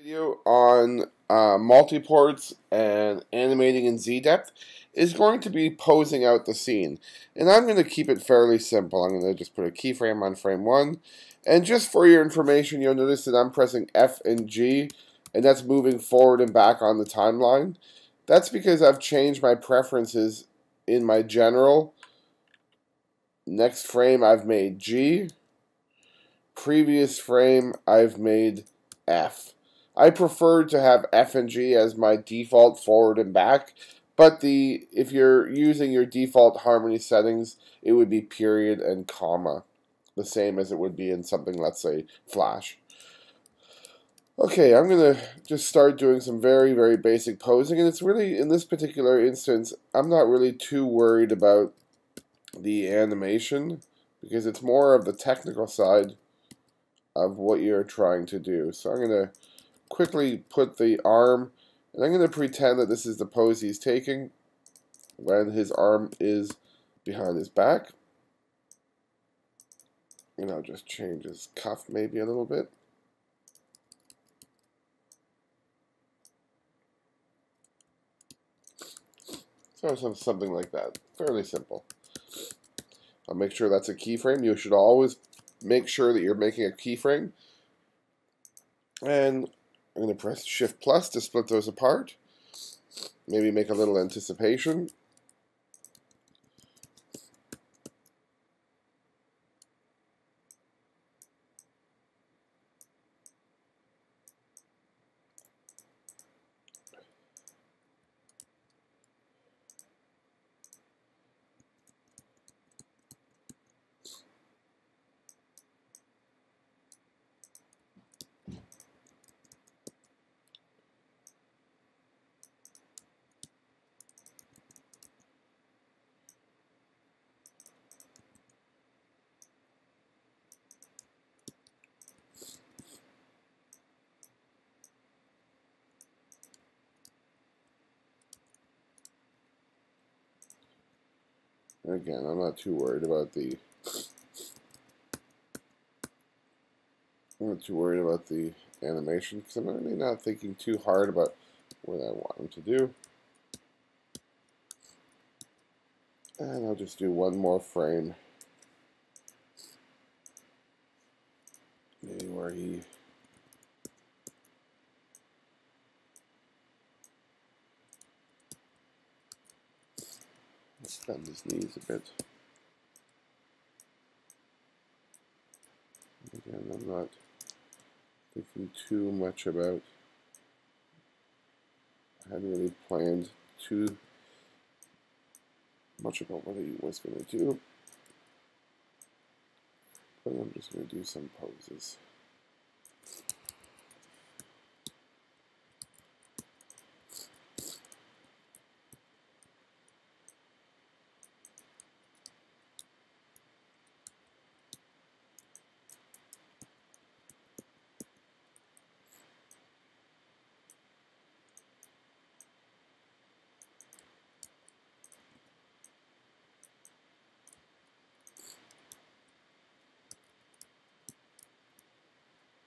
video on uh, multiports and animating in Z-depth is going to be posing out the scene. And I'm going to keep it fairly simple. I'm going to just put a keyframe on frame 1. And just for your information, you'll notice that I'm pressing F and G, and that's moving forward and back on the timeline. That's because I've changed my preferences in my general. Next frame I've made G. Previous frame I've made F. I prefer to have F and G as my default forward and back, but the if you're using your default harmony settings, it would be period and comma, the same as it would be in something, let's say, Flash. Okay, I'm going to just start doing some very, very basic posing, and it's really, in this particular instance, I'm not really too worried about the animation, because it's more of the technical side of what you're trying to do. So I'm going to quickly put the arm, and I'm going to pretend that this is the pose he's taking when his arm is behind his back. And I'll just change his cuff maybe a little bit. So something like that. Fairly simple. I'll make sure that's a keyframe. You should always make sure that you're making a keyframe. And I'm going to press Shift plus to split those apart. Maybe make a little anticipation. Again, I'm not too worried about the I'm not too worried about the animation because I'm really not thinking too hard about what I want them to do. And I'll just do one more frame. Maybe where he bend his knees a bit. Again, I'm not thinking too much about, I hadn't really planned too much about what he was going to do. But I'm just going to do some poses.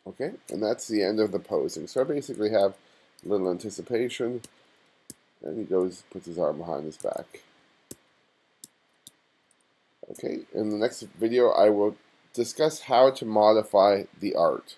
Okay, and that's the end of the posing. So I basically have a little anticipation, and he goes, puts his arm behind his back. Okay, in the next video I will discuss how to modify the art.